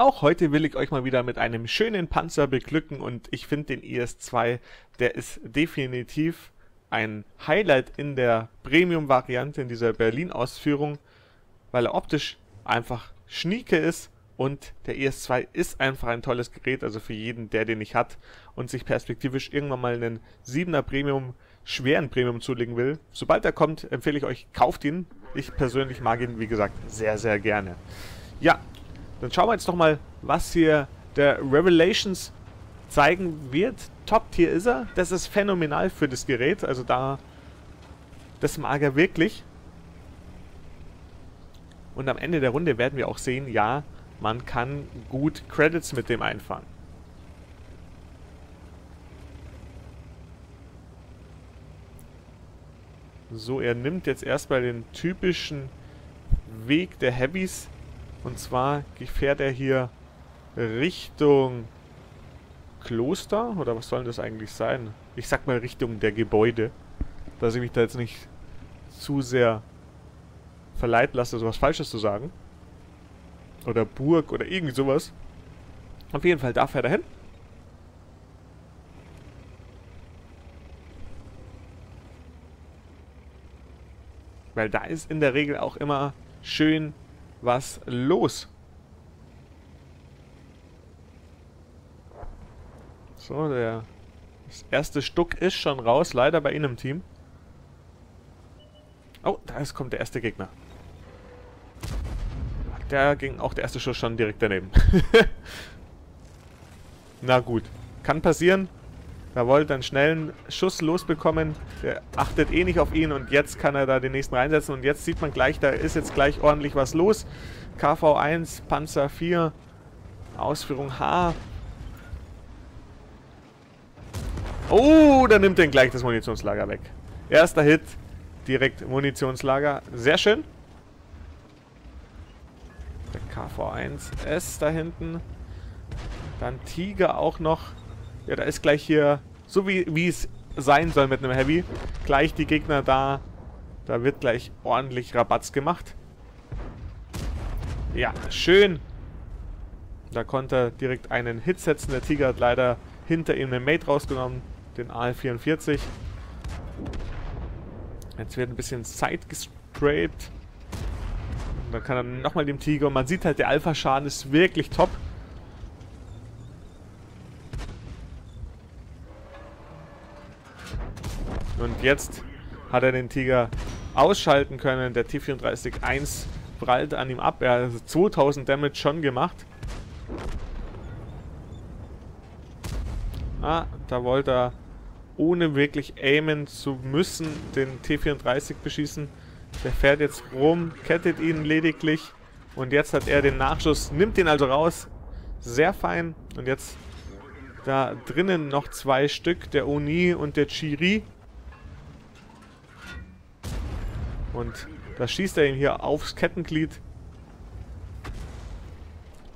Auch heute will ich euch mal wieder mit einem schönen Panzer beglücken und ich finde den IS-2, der ist definitiv ein Highlight in der Premium-Variante, in dieser Berlin-Ausführung, weil er optisch einfach schnieke ist und der ES2 ist einfach ein tolles Gerät, also für jeden, der den nicht hat und sich perspektivisch irgendwann mal einen 7er Premium, schweren Premium zulegen will. Sobald er kommt, empfehle ich euch, kauft ihn. Ich persönlich mag ihn, wie gesagt, sehr, sehr gerne. Ja, dann schauen wir jetzt doch mal, was hier der Revelations zeigen wird. Top-Tier ist er. Das ist phänomenal für das Gerät. Also da, das mag er wirklich. Und am Ende der Runde werden wir auch sehen, ja, man kann gut Credits mit dem einfahren. So, er nimmt jetzt erstmal den typischen Weg der Heavies. Und zwar fährt er hier Richtung Kloster. Oder was soll das eigentlich sein? Ich sag mal Richtung der Gebäude. Dass ich mich da jetzt nicht zu sehr verleiten lasse, sowas Falsches zu sagen. Oder Burg oder irgendwie sowas. Auf jeden Fall, da fährt er hin. Weil da ist in der Regel auch immer schön was los. So, der das erste Stuck ist schon raus, leider bei Ihnen im Team. Oh, da ist, kommt der erste Gegner. Der ging auch der erste Schuss schon direkt daneben. Na gut. Kann passieren. Er wollte einen schnellen Schuss losbekommen. Der achtet eh nicht auf ihn und jetzt kann er da den nächsten reinsetzen. Und jetzt sieht man gleich, da ist jetzt gleich ordentlich was los. KV1, Panzer 4, Ausführung H. Oh, da nimmt er gleich das Munitionslager weg. Erster Hit, direkt Munitionslager. Sehr schön. Der KV1S da hinten. Dann Tiger auch noch. Ja, da ist gleich hier, so wie, wie es sein soll mit einem Heavy, gleich die Gegner da. Da wird gleich ordentlich Rabatz gemacht. Ja, schön. Da konnte er direkt einen Hit setzen. Der Tiger hat leider hinter ihm einen Mate rausgenommen, den AL-44. Jetzt wird ein bisschen Side gesprayt. Und dann kann er nochmal dem Tiger. Und man sieht halt, der Alpha-Schaden ist wirklich top. Und jetzt hat er den Tiger ausschalten können. Der T-34-1 prallt an ihm ab. Er hat 2000 Damage schon gemacht. Ah, da wollte er, ohne wirklich aimen zu müssen, den T-34 beschießen. Der fährt jetzt rum, kettet ihn lediglich. Und jetzt hat er den Nachschuss, nimmt ihn also raus. Sehr fein. Und jetzt da drinnen noch zwei Stück, der Oni und der Chiri. Und da schießt er ihn hier aufs Kettenglied.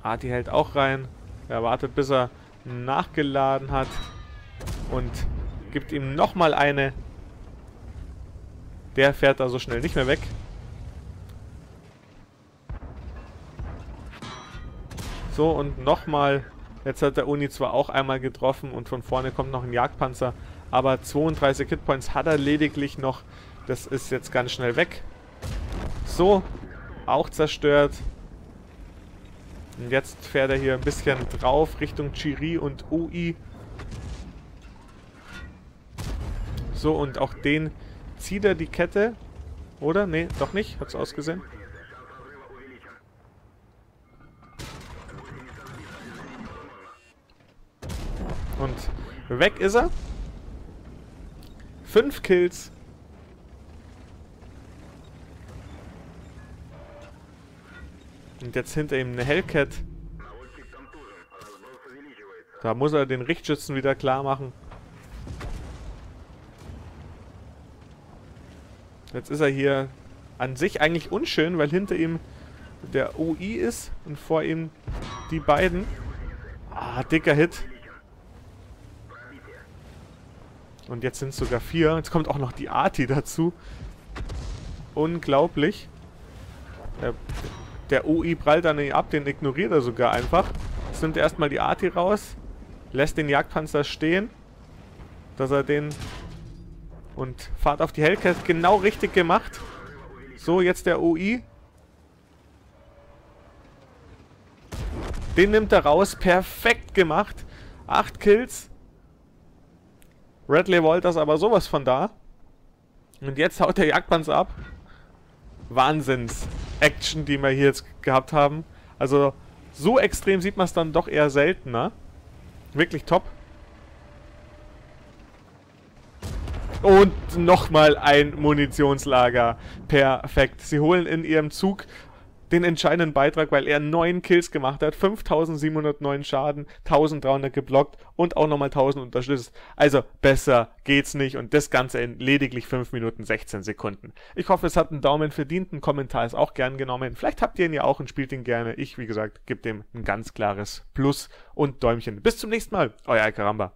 Arti hält auch rein. Er wartet, bis er nachgeladen hat. Und gibt ihm nochmal eine. Der fährt da so schnell nicht mehr weg. So, und nochmal. Jetzt hat der Uni zwar auch einmal getroffen und von vorne kommt noch ein Jagdpanzer. Aber 32 Hitpoints hat er lediglich noch. Das ist jetzt ganz schnell weg. So, auch zerstört. Und jetzt fährt er hier ein bisschen drauf Richtung Chiri und UI. So, und auch den zieht er die Kette. Oder? Nee, doch nicht. Hat's ausgesehen. Und weg ist er. Fünf Kills. Und jetzt hinter ihm eine Hellcat. Da muss er den Richtschützen wieder klar machen. Jetzt ist er hier an sich eigentlich unschön, weil hinter ihm der UI ist und vor ihm die beiden. Ah, dicker Hit. Und jetzt sind es sogar vier. Jetzt kommt auch noch die Arti dazu. Unglaublich. Der Der UI prallt dann ab, den ignoriert er sogar einfach. Jetzt nimmt er erstmal die Arti raus, lässt den Jagdpanzer stehen, dass er den... Und fahrt auf die Hellcat genau richtig gemacht. So, jetzt der UI. Den nimmt er raus. Perfekt gemacht. Acht Kills. Redley Walters aber sowas von da. Und jetzt haut der Jagdpanzer ab. Wahnsinns-Action, die wir hier jetzt gehabt haben. Also, so extrem sieht man es dann doch eher seltener. Wirklich top. Und nochmal ein Munitionslager. Perfekt. Sie holen in ihrem Zug den entscheidenden Beitrag, weil er 9 Kills gemacht hat, 5709 Schaden, 1300 geblockt und auch nochmal 1000 unterstützt. Also besser geht's nicht und das Ganze in lediglich 5 Minuten 16 Sekunden. Ich hoffe, es hat einen Daumen verdient, ein Kommentar ist auch gern genommen. Vielleicht habt ihr ihn ja auch und spielt ihn gerne. Ich, wie gesagt, gebe dem ein ganz klares Plus und Däumchen. Bis zum nächsten Mal, euer Alcaramba.